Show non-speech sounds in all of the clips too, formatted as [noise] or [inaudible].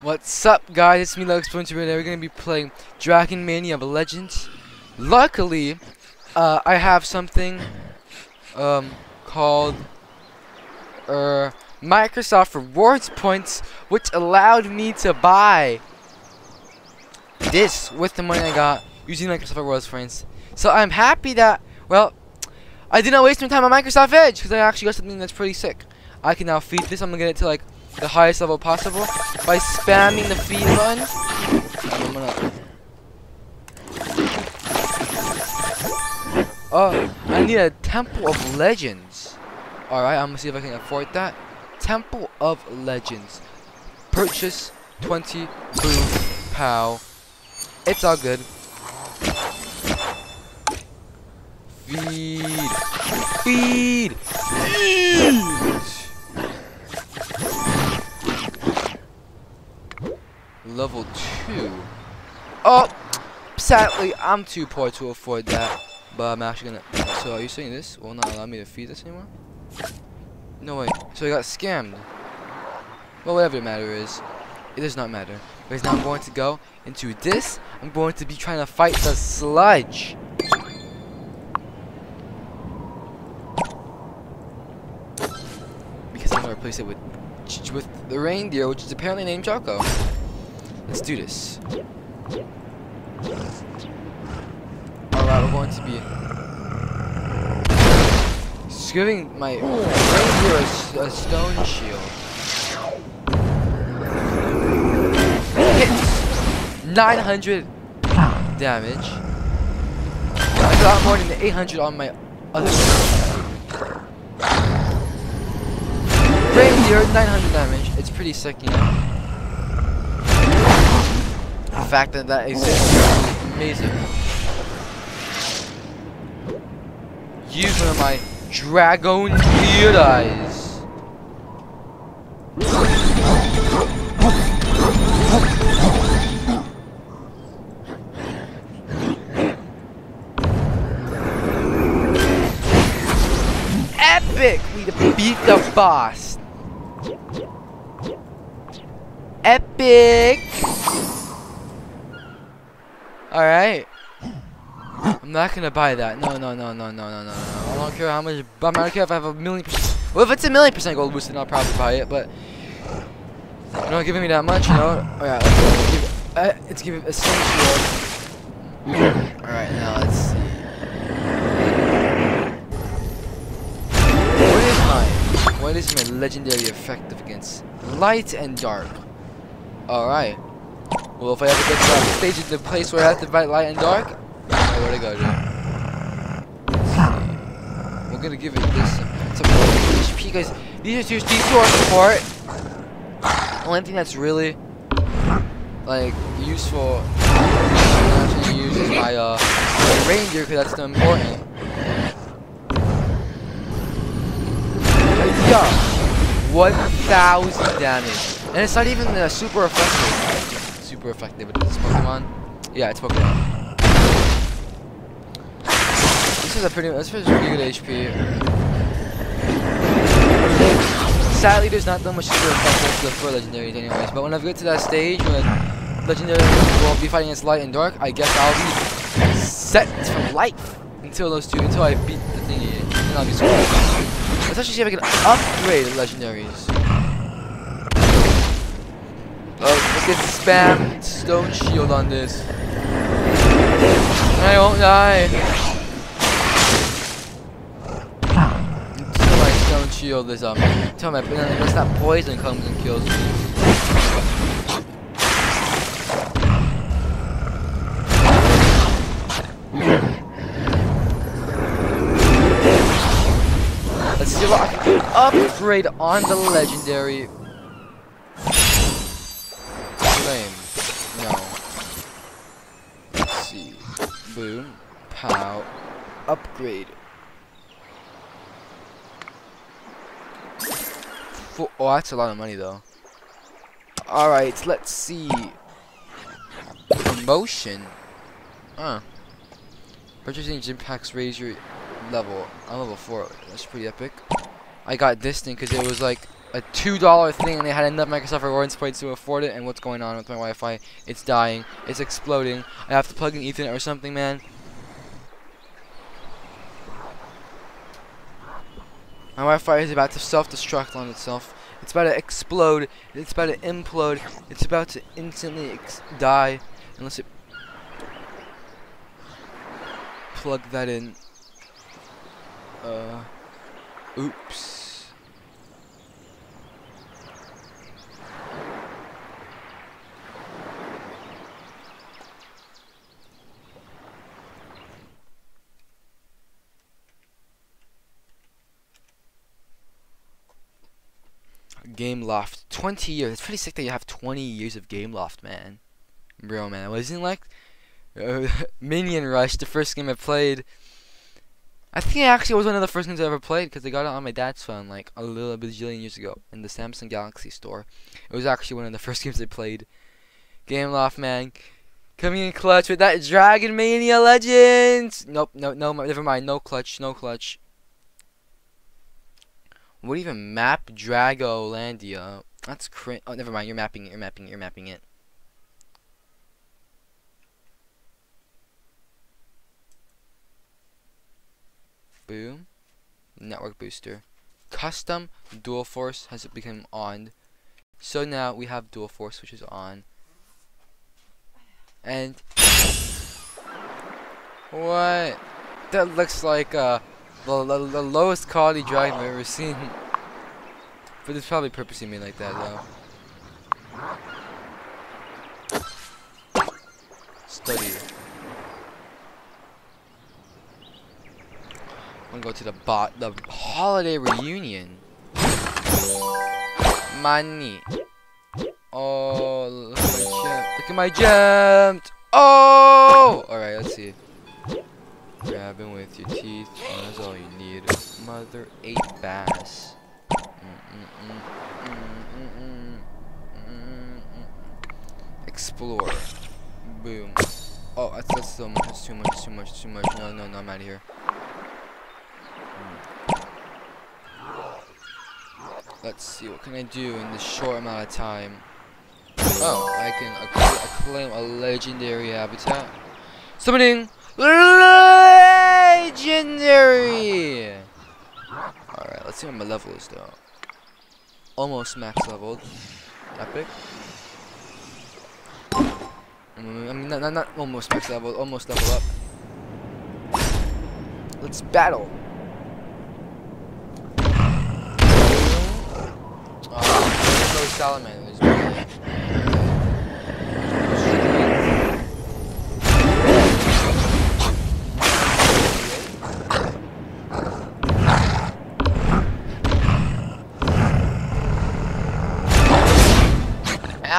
What's up guys, it's me Lex Point today we're gonna be playing Dragon Mania of Legends. Luckily, uh, I have something um called uh Microsoft Rewards Points which allowed me to buy this with the money I got using Microsoft Rewards Points. So I'm happy that well I did not waste my time on Microsoft Edge because I actually got something that's pretty sick. I can now feed this, I'm gonna get it to like the highest level possible by spamming the feed button. Oh, I need a Temple of Legends. Alright, I'm gonna see if I can afford that. Temple of Legends. Purchase 20 blue pow. It's all good. Feed. Feed. Feed. Level 2. Oh! Sadly, I'm too poor to afford that. But I'm actually gonna... So, are you saying this will not allow me to feed this anymore? No way. So I got scammed. Well, whatever the matter is. It does not matter. Because now I'm going to go into this. I'm going to be trying to fight the sludge. Because I'm going to replace it with with the reindeer, which is apparently named Choco. Let's do this. Alright, we're going to be giving my reindeer a, a stone shield. Hits 900 damage. I got more than 800 on my other Reindeer, 900 damage. It's pretty sick, you know Ah. fact that that oh. exists is amazing. Use one of my dragon weird eyes. Epic! We beat the boss. Epic! Alright. I'm not gonna buy that. No, no, no, no, no, no, no, no. I don't care how much. I don't care if I have a million percent. Well, if it's a million percent gold boosted, I'll probably buy it. But you're not giving me that much, you know. Alright, let's give. Uh, let's give it a essential. Alright, now let's see. What is my? What is my legendary effective against light and dark? Alright. Well, if I ever get to that stage in the place where I have to fight light and dark, I know where to go, dude. We're gonna give it this some HP because these are two these two are support. The only thing that's really like useful I'm actually use is my uh my ranger because that's the important. Yeah, 1,000 damage, and it's not even uh, super effective super effective with this Pokemon. Yeah, it's Pokemon. This is a pretty, this is pretty good HP. Sadly, there's not that much super effective for legendaries anyways, but when I get to that stage when legendaries will be fighting against light and dark, I guess I'll be set for life until those two, until I beat the thingy, and I'll be screwed. Let's actually see if I can upgrade legendaries. At spam stone shield on this. I won't die. Until my stone shield is um until my unless that poison comes and kills me. Let's see what I can upgrade on the legendary no. Let's see. Boom. Pow. Upgrade. For oh, that's a lot of money though. Alright, let's see. Promotion. Huh. Purchasing gym packs raise your level. I'm level 4. That's pretty epic. I got this thing because it was like a two dollar thing and they had enough Microsoft rewards points to afford it and what's going on with my Wi-Fi? It's dying. It's exploding. I have to plug in Ethernet or something man. My Wi-Fi is about to self-destruct on itself. It's about to explode. It's about to implode. It's about to instantly die unless it plug that in. Uh oops Gameloft. 20 years. It's pretty sick that you have 20 years of Gameloft, man. Bro, man. Wasn't like uh, [laughs] Minion Rush, the first game I played. I think it actually was one of the first games I ever played because I got it on my dad's phone like a little bajillion years ago in the Samsung Galaxy store. It was actually one of the [laughs] first games I played. Gameloft, man. Coming in clutch with that Dragon Mania Legends! Nope, no, no, never mind. No clutch, no clutch. What even map Dragolandia? That's cringe. Oh, never mind. You're mapping it. You're mapping it. You're mapping it. Boom. Network booster. Custom dual force has become on. So now we have dual force, which is on. And [laughs] what? That looks like uh the, the, the lowest quality dragon I've ever seen. But it's probably purposely made like that though. Study. I'm gonna go to the bot the holiday reunion. Money. Oh look at my jump. Look at my jump. Oh alright, let's see. With your teeth, that's all you need. Mother eight bass. Explore. Boom. Oh, that's, that's so much. That's too much. Too much. Too much. No, no, no. I'm out of here. Hmm. Let's see. What can I do in this short amount of time? Oh, I can acclaim a legendary habitat. Summoning Legendary! Alright, let's see what my level is though. Almost max leveled. Epic. Mm, I mean, not, not, not almost max leveled, almost level up. Let's battle. Uh, oh, no salamanders.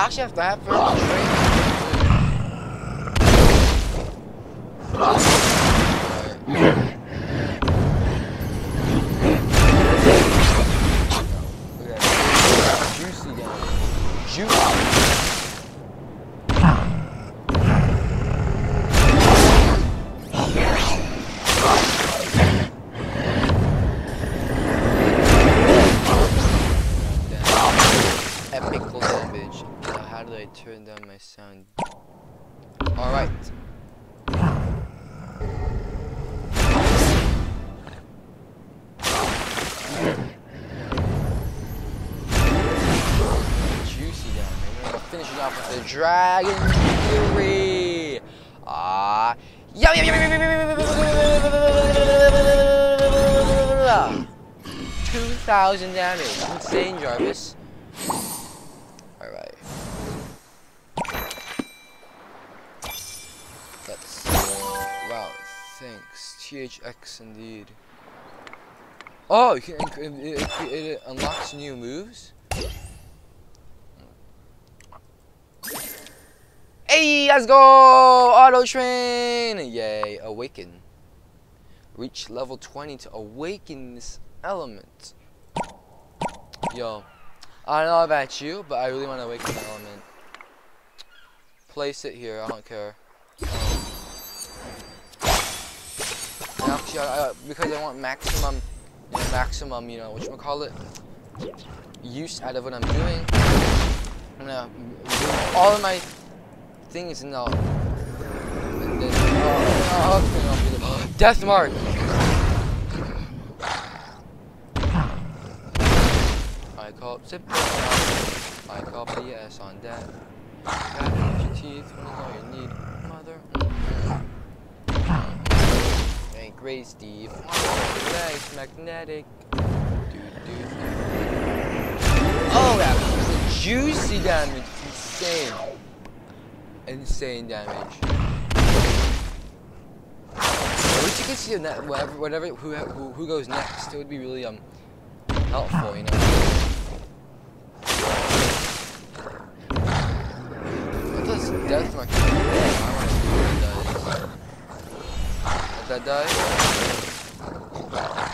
Actually have to have Dragon Fury. Ah. Yum, yum, yum, yum, yum, 2,000 damage. Insane, Jarvis. Alright. Let's. Wow, thanks. THX indeed. Oh, it, it, it unlocks new moves? Hey, let's go! Auto train! Yay, awaken. Reach level 20 to awaken this element. Yo, I don't know about you, but I really want to awaken the element. Place it here, I don't care. actually, I, I, because I want maximum, you know, maximum, you know, what you call it, use out of what I'm doing. I'm gonna do all of my and I'll. And then, oh, oh, Death mark. I call zip I call BS on that. Gotta your teeth all you need, mother. Hey, great, Steve. Legs magnetic. Oh, that was juicy damage. Insane. Insane damage. I wish you could see that whatever, whatever who, who who goes next. It would be really um helpful, you know. What does death mark? I want to what does. Let that die.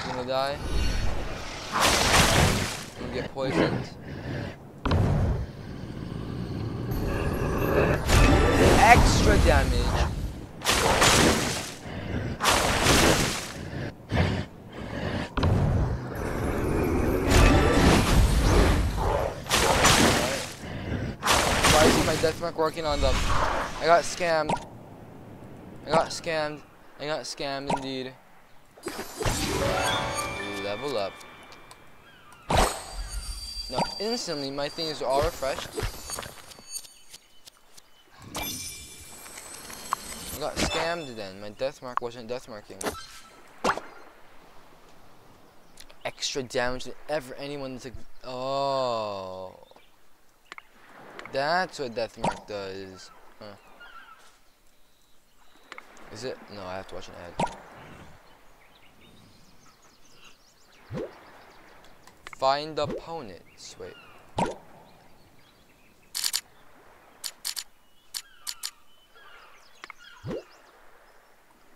You gonna die? You gonna get poisoned? Extra damage. Why is my death mark working on them? I got scammed. I got scammed. I got scammed indeed. Level up. Now instantly my things are all refreshed. I got scammed then. My death mark wasn't death marking. Extra damage than ever anyone Oh That's what death mark does. Huh. Is it? No, I have to watch an ad. Find opponents. Wait.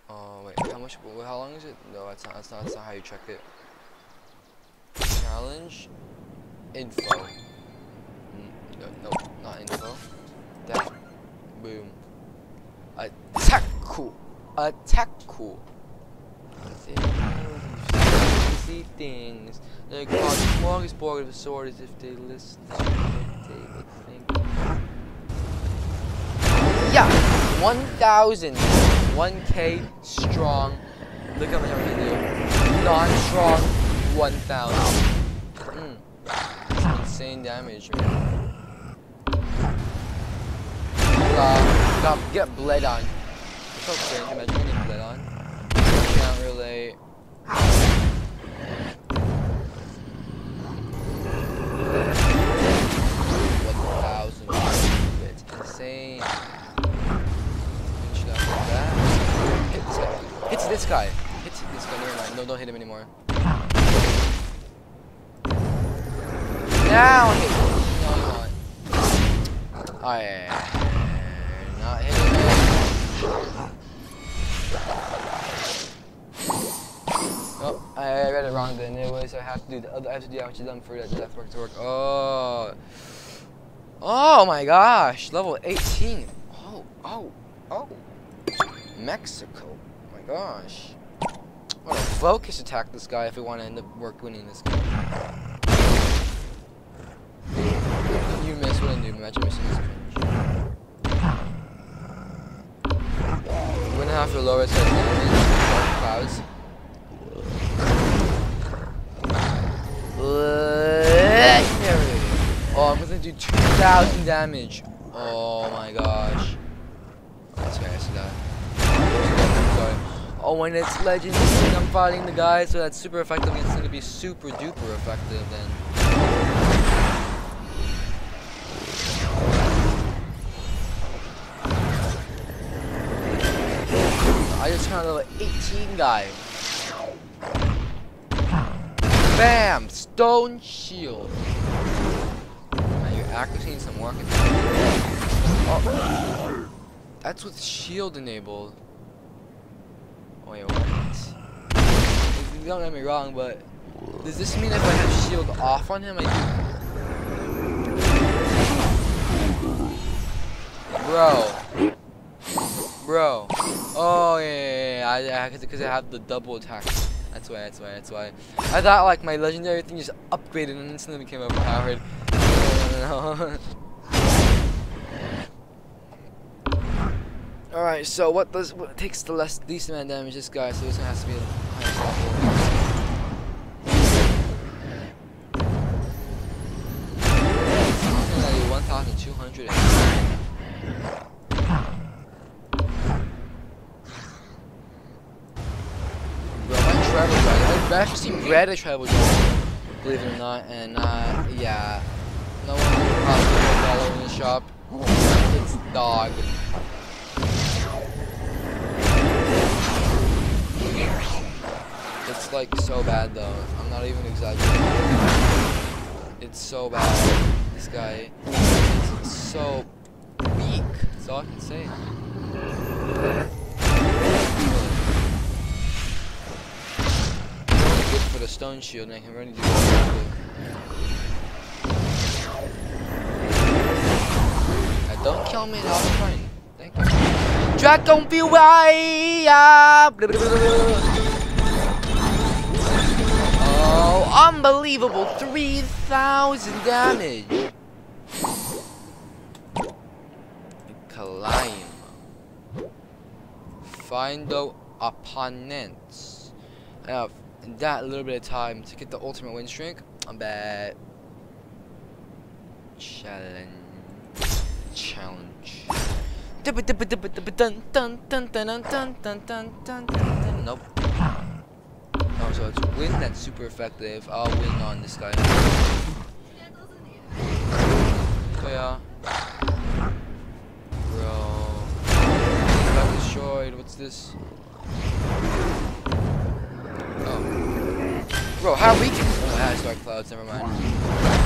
Oh wait, how much? wh- How long is it? No, that's not. That's not. That's not how you check it. Challenge. Info. Mm, no, no, not info. That. Boom. Attack cool. Attack cool. See things. They call the smorgasbord of if they listen. to They would think. Yeah, 1,000, 1k strong. Look how much I can do. Non-strong, 1,000. Mm. Insane damage. Uh, got, get bled on. It's so cringe, imagine getting bled on. Can't relate. Insane. Should I hit that? Hit this guy. No, don't hit him anymore. Now hit him. No. Oh yeah. Not hitting him. Oh, I read it wrong then. It was I have to do the other I have to do damage done for that death mark to work. Oh. Oh my gosh. Level 18. Oh, oh, oh. Mexico. Oh my gosh. What a focus attack this guy if we want to end up work winning this game. You miss what I do. Imagine missing this cringe. Gonna have to lower damage. Clouds. Legendary. Oh, I'm gonna do 2,000 damage. Oh my gosh. Oh, when it's legendary, I'm fighting the guy, so that's super effective. It's gonna be super duper effective then. I just found a level 18 guy. Bam! Stone shield. Now accuracy needs some work. Oh. That's with shield enabled. Wait, what? Don't get me wrong, but does this mean if I have shield off on him, I do? Bro. Bro. Oh, yeah, yeah, yeah. I, I, cause I have the double attack. That's why. That's why. That's why. I thought like my legendary thing just upgraded and instantly became overpowered. [laughs] Alright, so what does what takes the less least amount of damage this guy, so this one has to be the. One thousand two hundred. I've actually seen red a travel drone, believe it or not, and uh, yeah, no one would possibly follow in the shop. It's dog. It's like so bad though. I'm not even exaggerating. It's so bad. This guy is so weak. That's all I can say. Good for the stone shield, and I can really do that. Don't kill me, I'll be fine. Thank you. Dragon Fury! Oh, unbelievable! 3,000 damage! Climb. Find the opponents. I have that little bit of time to get the ultimate win streak. I'm bet. Challenge. Challenge. Nope. Oh, so it's win that's super effective. I'll win on this guy. So yeah. Bro. Got destroyed. What's this? Oh. Bro, how we can. Oh, it has dark clouds. Never mind.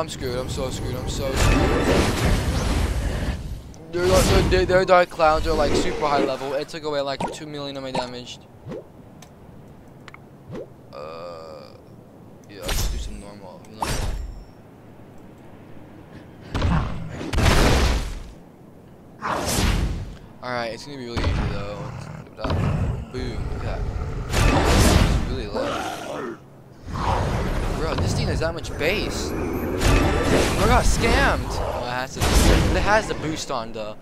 I'm screwed. I'm so screwed. I'm so screwed. Their, their, their, dark clouds are like super high level. It took away like 2 million of my damage. Uh, yeah, let's do some normal. normal. Alright, it's gonna be really easy though. Boom, look at that. It's really low. Bro, this thing has that much base. Bro got scammed. Oh, it has to. It has the boost on though.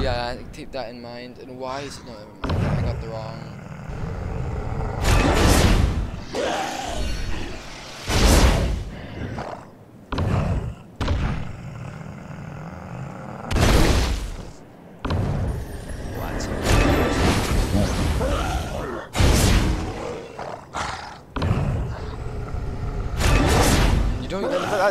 Yeah, I take that in mind. And why is it? No, never mind. I got the wrong.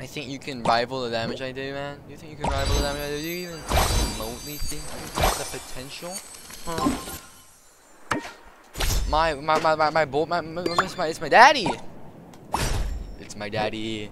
I think you can rival the damage I do, man. You think you can rival the damage I do? Do you even remotely think that's the potential? Huh? My my my my my bolt my, my, my, my it's my daddy. It's my daddy.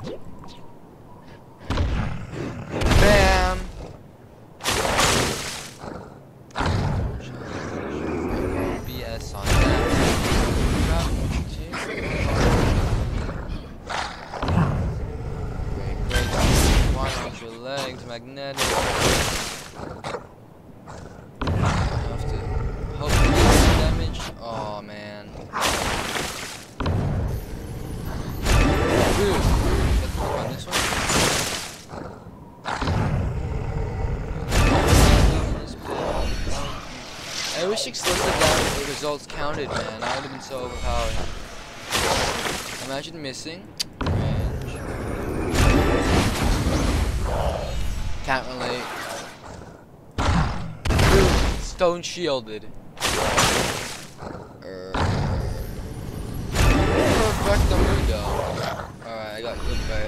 wish explicit got the results counted, man. I would have been so overpowered. Imagine missing. Range. Can't relate. Stone shielded. Perfect the. Alright, I got good by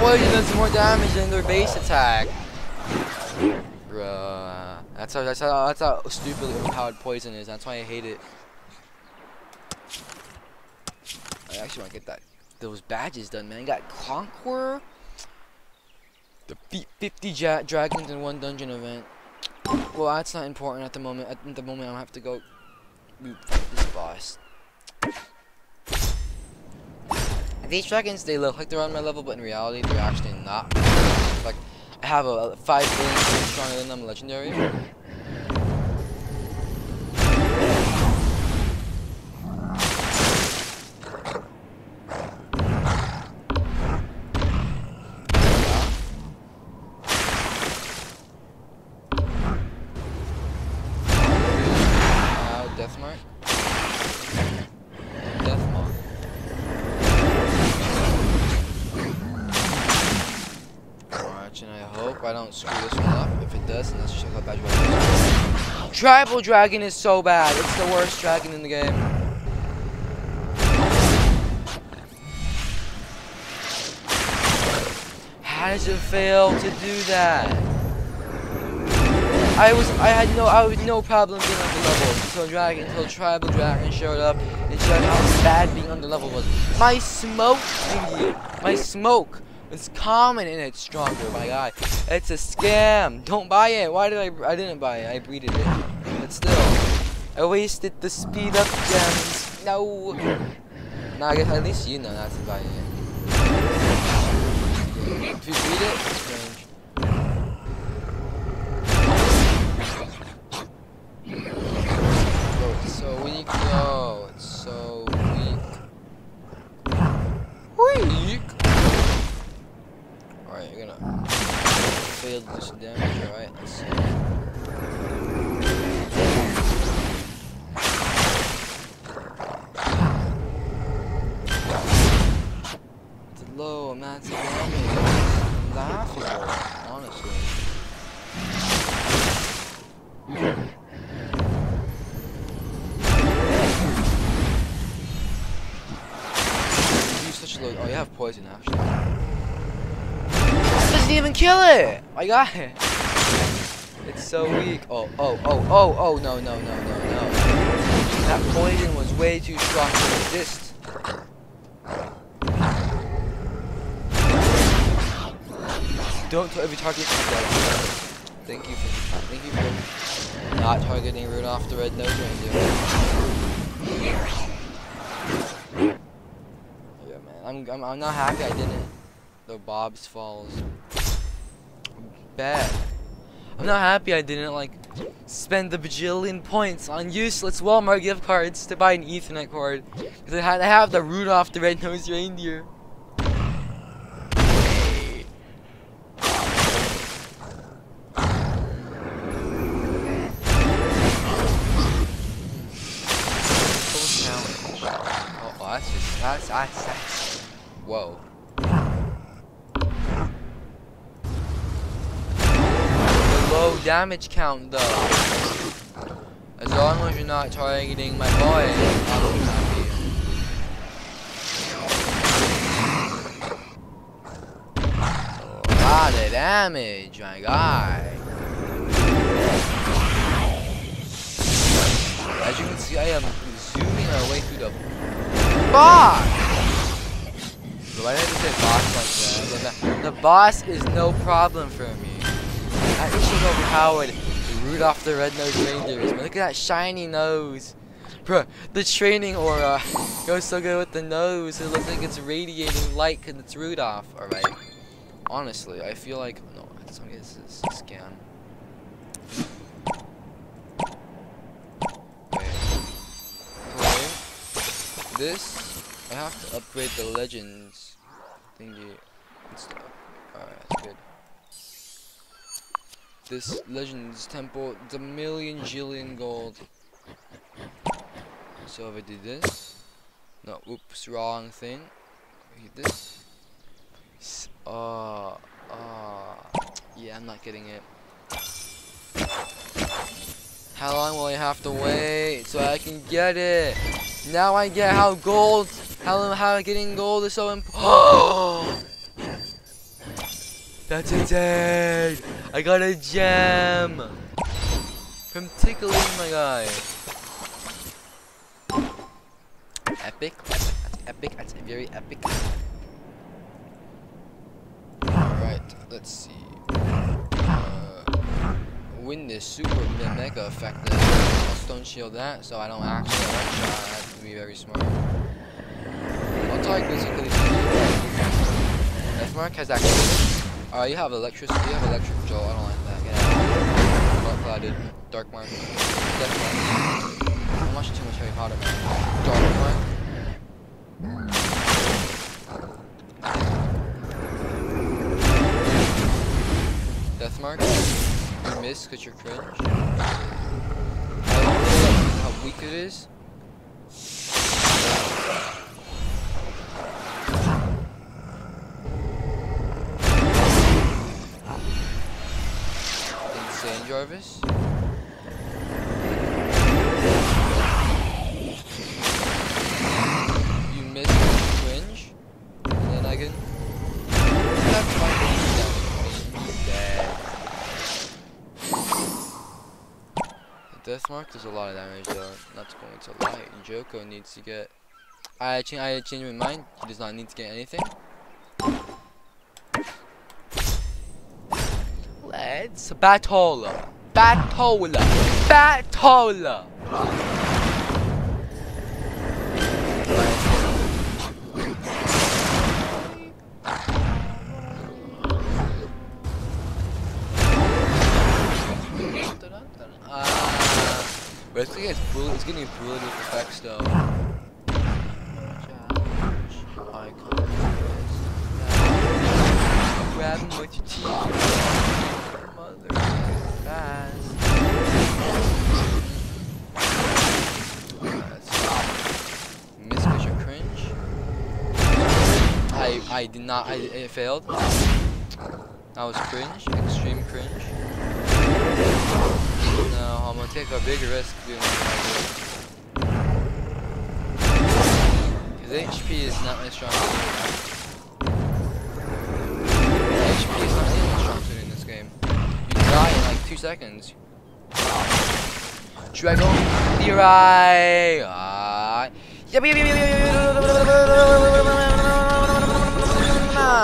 Poison, that's more damage than their base attack. That's how that's how that's how stupidly overpowered poison is. That's why I hate it. I actually want to get that those badges done, man. got Conqueror, defeat 50 ja dragons in one dungeon event. Well, that's not important at the moment. At the moment, I have to go this boss. These dragons, they look like they're on my level, but in reality, they're actually not. Like, I have a, a 5 billion stronger than them legendary. Don't screw this one up. If it does, then let's check out bad Tribal Dragon is so bad. It's the worst dragon in the game. How does it fail to do that? I was I had no I had no problem being on the level until dragon until tribal dragon showed up and showed how bad being on the level was. My smoke my smoke it's common and it's stronger, my god. It's a scam. Don't buy it. Why did I? I didn't buy it. I breeded it. But still, I wasted the speed up gems. No. Nah, I guess at least you know not to buy it. If you breed it, it's strange. Oh, so weak though. It's so weak. Weak. Alright, you're gonna to do some damage, alright? Let's see. Kill it. I got it. It's so weak. Oh, oh, oh, oh, oh, no, no, no, no, no. That poison was way too strong to resist. Don't every target Thank you for thank you for not targeting Rudolph the Red Nose Reindeer. Yeah man, I'm I'm I'm not happy I didn't. The Bob's Falls bad. I'm not happy I didn't like spend the bajillion points on useless Walmart gift cards to buy an Ethernet cord. Because I had to have the Rudolph the Red-Nosed Reindeer. Oh, that's just, that's, that's, that's, whoa. Damage count though. As long as you're not targeting my boy, I'll be happy. A lot of damage, my guy. As you can see, I am zooming our way through the boss. Why did I say boss like that? The boss is no problem for me. That is so overpowered. Rudolph the Red-Nosed Reindeer. Look at that shiny nose. Bro, the training aura [laughs] goes so good with the nose. It looks like it's radiating light because it's Rudolph. Alright. Honestly, I feel like... No, this is a scam. This, I have to upgrade the legends thingy and stuff. Alright, that's good this Legends Temple. It's a million jillion gold. So if I do this, no, oops, wrong thing. Hit this. Uh, uh, yeah, I'm not getting it. How long will I have to wait so I can get it? Now I get how gold, how how getting gold is so important. That's a insane! I got a gem from tickling my guy. Epic. That's epic. That's very epic. Alright, let's see. Uh, win this super mega effective. I'll stone shield that so I don't actually one shot. I have to be very smart. I'll target basically. Death Mark has actually. Uh, you have electricity. You have electric jolt. I don't like that. Out. Dark clouded. Dark mark. Death mark. I'm watching too much Harry Potter, man. Dark mark. Death mark. You miss because you're cringe. How weak it is. Jarvis. You miss with cringe. And then I can. The death mark does a lot of damage though. Not going to lie. Joko needs to get. I. I changed my mind. He does not need to get anything. Let's battle. Battle. Battle. Ah, but it's, it's, bullet, it's getting bullet with effects though. Grab him with your teeth. I I did not. I it failed. That was cringe. Extreme cringe. No, I'm gonna take a big risk doing. Because HP is not my strong suit. HP is not really my strong suit in this game. You die in like two seconds. Dragon Fury! Ah. Yep, yep, yep, yep, yep, yep.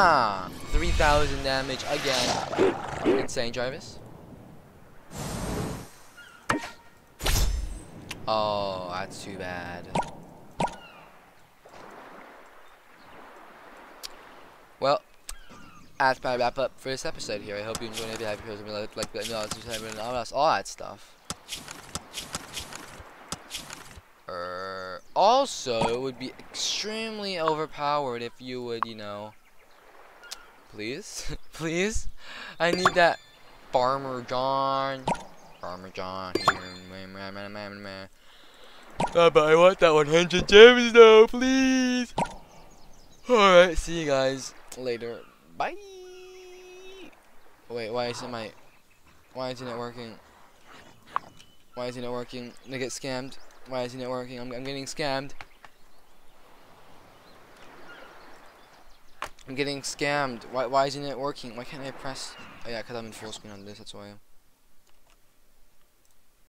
3,000 damage again. Insane, Jarvis. Oh, that's too bad. Well, that's my wrap up for this episode here. I hope you enjoyed it. If you have, here's me like, like, know, subscribe and all that, all that stuff. Er, also, it would be extremely overpowered if you would, you know, please, [laughs] please, I need that Farmer John. Farmer John. Uh, but I want that 100 gems though, please. Alright, see you guys later. Bye. Wait, why isn't my. Why isn't it working? Why isn't it working? I get scammed. Why isn't it working? I'm, I'm getting scammed. I'm getting scammed. Why, why isn't it working? Why can't I press? Oh yeah, because I'm in full screen on this, that's why.